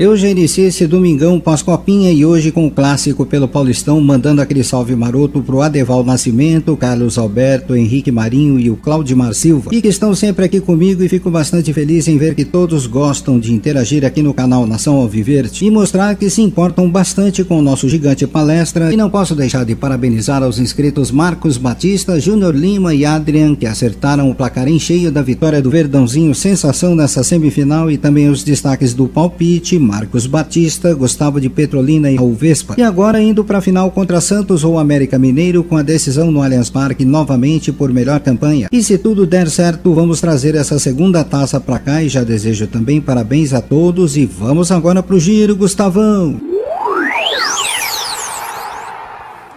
Eu já iniciei esse domingão pós-copinha e hoje com o clássico pelo Paulistão, mandando aquele salve maroto pro Adeval Nascimento, Carlos Alberto, Henrique Marinho e o Claudimar Silva, e que estão sempre aqui comigo e fico bastante feliz em ver que todos gostam de interagir aqui no canal Nação Alviverde e mostrar que se importam bastante com o nosso gigante palestra. E não posso deixar de parabenizar aos inscritos Marcos Batista, Júnior Lima e Adrian, que acertaram o placar em cheio da vitória do Verdãozinho. Sensação nessa semifinal e também os destaques do palpite Marcos Batista, Gustavo de Petrolina e Raul Vespa. E agora indo para a final contra Santos ou América Mineiro com a decisão no Allianz Parque novamente por melhor campanha. E se tudo der certo, vamos trazer essa segunda taça para cá e já desejo também parabéns a todos e vamos agora pro giro, Gustavão.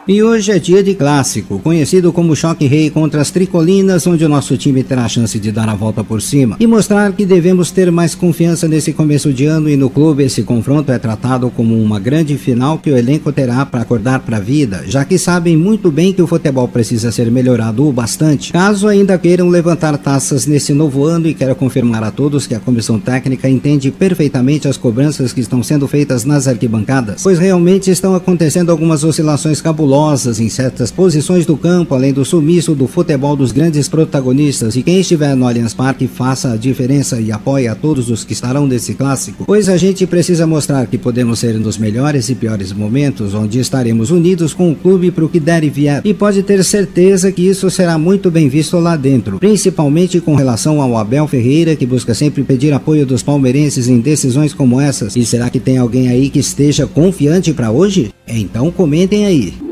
E hoje é dia de clássico, conhecido como Choque Rei contra as Tricolinas, onde o nosso time terá a chance de dar a volta por cima e mostrar que devemos ter mais confiança nesse começo de ano e no clube esse confronto é tratado como uma grande final que o elenco terá para acordar para a vida, já que sabem muito bem que o futebol precisa ser melhorado o bastante, caso ainda queiram levantar taças nesse novo ano e quero confirmar a todos que a comissão técnica entende perfeitamente as cobranças que estão sendo feitas nas arquibancadas, pois realmente estão acontecendo algumas oscilações cabulosas nebulosas em certas posições do campo, além do sumiço do futebol dos grandes protagonistas. E quem estiver no Allianz Parque faça a diferença e apoie a todos os que estarão nesse clássico, pois a gente precisa mostrar que podemos ser nos melhores e piores momentos, onde estaremos unidos com o clube para o que der e vier. E pode ter certeza que isso será muito bem visto lá dentro, principalmente com relação ao Abel Ferreira, que busca sempre pedir apoio dos palmeirenses em decisões como essas. E será que tem alguém aí que esteja confiante para hoje? Então comentem aí.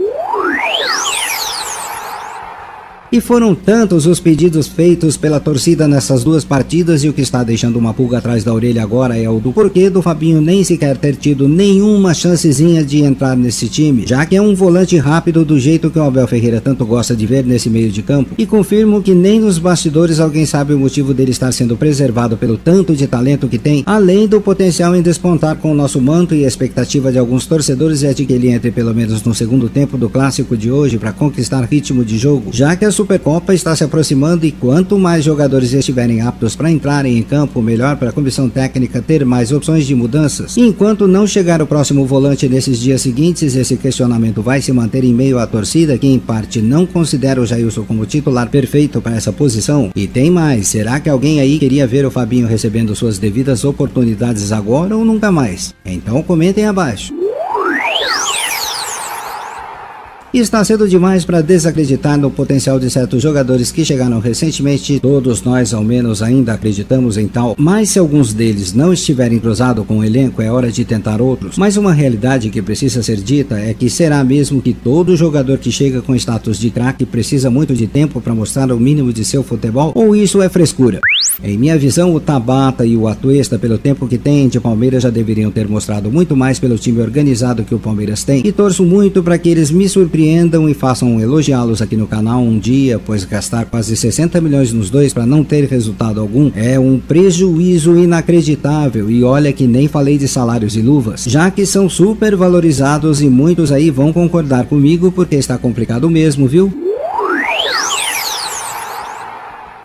E foram tantos os pedidos feitos pela torcida nessas duas partidas e o que está deixando uma pulga atrás da orelha agora é o do porquê do Fabinho nem sequer ter tido nenhuma chancezinha de entrar nesse time, já que é um volante rápido do jeito que o Abel Ferreira tanto gosta de ver nesse meio de campo. E confirmo que nem nos bastidores alguém sabe o motivo dele estar sendo preservado pelo tanto de talento que tem, além do potencial em despontar com o nosso manto e a expectativa de alguns torcedores é de que ele entre pelo menos no segundo tempo do clássico de hoje para conquistar ritmo de jogo, já que a Supercopa está se aproximando e quanto mais jogadores estiverem aptos para entrarem em campo, melhor para a comissão técnica ter mais opções de mudanças. E enquanto não chegar o próximo volante nesses dias seguintes, esse questionamento vai se manter em meio à torcida, que em parte não considera o Jailson como titular perfeito para essa posição. E tem mais, será que alguém aí queria ver o Fabinho recebendo suas devidas oportunidades agora ou nunca mais? Então comentem abaixo. Está cedo demais para desacreditar no potencial de certos jogadores que chegaram recentemente. Todos nós, ao menos, ainda acreditamos em tal. Mas se alguns deles não estiverem cruzados com o elenco, é hora de tentar outros. Mas uma realidade que precisa ser dita é que será mesmo que todo jogador que chega com status de craque precisa muito de tempo para mostrar o mínimo de seu futebol? Ou isso é frescura? Em minha visão, o Tabata e o Atuesta, pelo tempo que tem de Palmeiras, já deveriam ter mostrado muito mais pelo time organizado que o Palmeiras tem. E torço muito para que eles me surpreendam surpreendam e façam elogiá-los aqui no canal um dia, pois gastar quase 60 milhões nos dois para não ter resultado algum é um prejuízo inacreditável. E olha que nem falei de salários e luvas, já que são super valorizados e muitos aí vão concordar comigo porque está complicado mesmo, viu?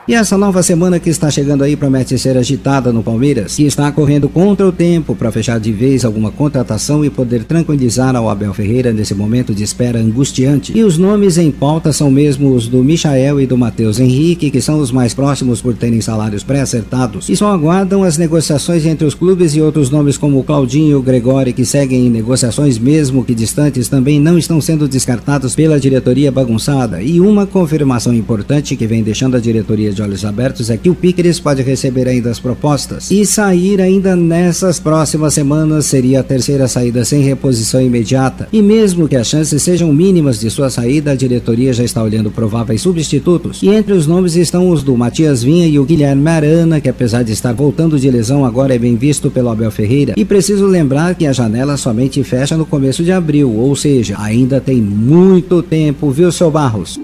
E essa nova semana que está chegando aí promete ser agitada no Palmeiras, que está correndo contra o tempo para fechar de vez alguma contratação e poder tranquilizar ao Abel Ferreira nesse momento de espera angustiante. E os nomes em pauta são mesmo os do Michael e do Matheus Henrique, que são os mais próximos por terem salários pré-acertados, e só aguardam as negociações entre os clubes e outros nomes como Claudinho e o Gregori, que seguem em negociações mesmo que distantes, também não estão sendo descartados pela diretoria bagunçada. E uma confirmação importante que vem deixando a diretoria de olhos abertos é que o Piqueres pode receber ainda as propostas e sair ainda nessas próximas semanas seria a terceira saída sem reposição imediata. E mesmo que as chances sejam mínimas de sua saída, a diretoria já está olhando prováveis substitutos. E entre os nomes estão os do Matias Vinha e o Guilherme Arana, que apesar de estar voltando de lesão, agora é bem visto pelo Abel Ferreira. E preciso lembrar que a janela somente fecha no começo de abril, ou seja, ainda tem muito tempo, viu, seu Barros?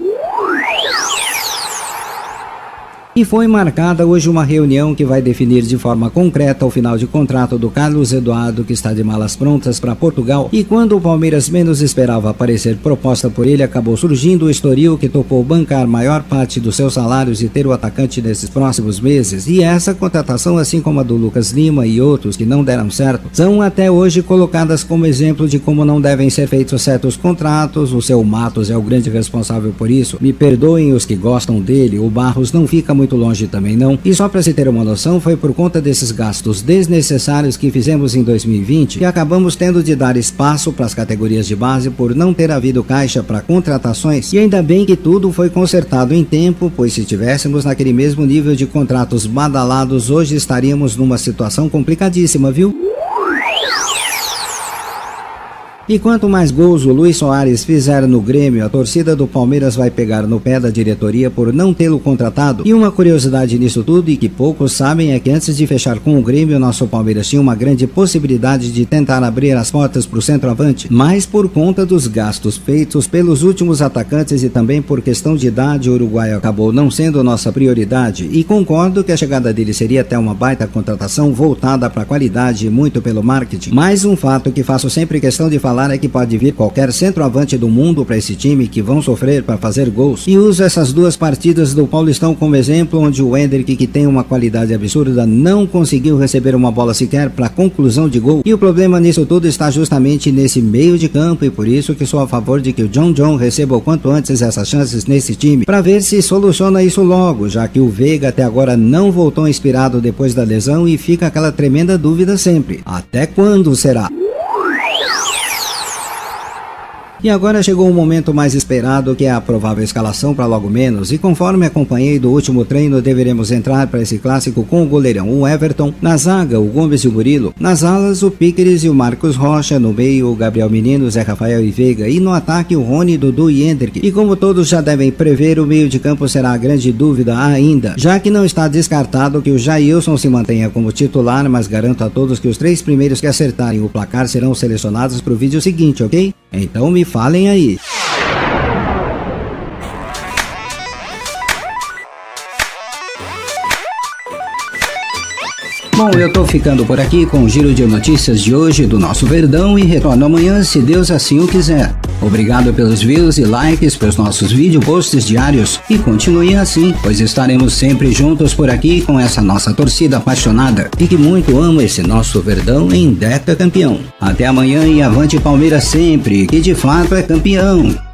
E foi marcada hoje uma reunião que vai definir de forma concreta o final de contrato do Carlos Eduardo, que está de malas prontas para Portugal. E quando o Palmeiras menos esperava aparecer proposta por ele, acabou surgindo o Estoril, que topou bancar maior parte dos seus salários e ter o atacante nesses próximos meses. E essa contratação, assim como a do Lucas Lima e outros que não deram certo, são até hoje colocadas como exemplo de como não devem ser feitos certos contratos. O seu Matos é o grande responsável por isso. Me perdoem os que gostam dele, o Barros não fica muito muito longe também não. E só para se ter uma noção, foi por conta desses gastos desnecessários que fizemos em 2020 que acabamos tendo de dar espaço para as categorias de base por não ter havido caixa para contratações. E ainda bem que tudo foi consertado em tempo, pois se tivéssemos naquele mesmo nível de contratos badalados, hoje estaríamos numa situação complicadíssima, viu? E quanto mais gols o Luiz Soares fizer no Grêmio, a torcida do Palmeiras vai pegar no pé da diretoria por não tê-lo contratado. E uma curiosidade nisso tudo e que poucos sabem é que antes de fechar com o Grêmio, nosso Palmeiras tinha uma grande possibilidade de tentar abrir as portas para o centroavante, mas por conta dos gastos feitos pelos últimos atacantes e também por questão de idade, o uruguaio acabou não sendo nossa prioridade. E concordo que a chegada dele seria até uma baita contratação voltada para a qualidade e muito pelo marketing. Mais um fato que faço sempre questão de falar falar é que pode vir qualquer centroavante do mundo para esse time que vão sofrer para fazer gols. E uso essas duas partidas do Paulistão como exemplo, onde o Hendrick, que tem uma qualidade absurda, não conseguiu receber uma bola sequer para conclusão de gol. E o problema nisso tudo está justamente nesse meio de campo e por isso que sou a favor de que o John John receba o quanto antes essas chances nesse time, para ver se soluciona isso logo, já que o Veiga até agora não voltou inspirado depois da lesão e fica aquela tremenda dúvida sempre. Até quando será? E agora chegou o momento mais esperado, que é a provável escalação para logo menos. E conforme acompanhei do último treino, deveremos entrar para esse clássico com o goleirão, o Everton, na zaga, o Gomes e o Murilo, nas alas, o Piqueres e o Marcos Rocha, no meio, o Gabriel Menino, Zé Rafael e Veiga, e no ataque, o Rony, Dudu e Hendrick. E como todos já devem prever, o meio de campo será a grande dúvida ainda, já que não está descartado que o Jailson se mantenha como titular, mas garanto a todos que os três primeiros que acertarem o placar serão selecionados para o vídeo seguinte, ok? Então me falem aí. Bom, eu tô ficando por aqui com o giro de notícias de hoje do nosso Verdão e retorno amanhã, se Deus assim o quiser. Obrigado pelos views e likes pelos nossos vídeo posts diários e continue assim, pois estaremos sempre juntos por aqui com essa nossa torcida apaixonada e que muito ama esse nosso Verdão em Deca campeão. Até amanhã e avante Palmeiras sempre, que de fato é campeão.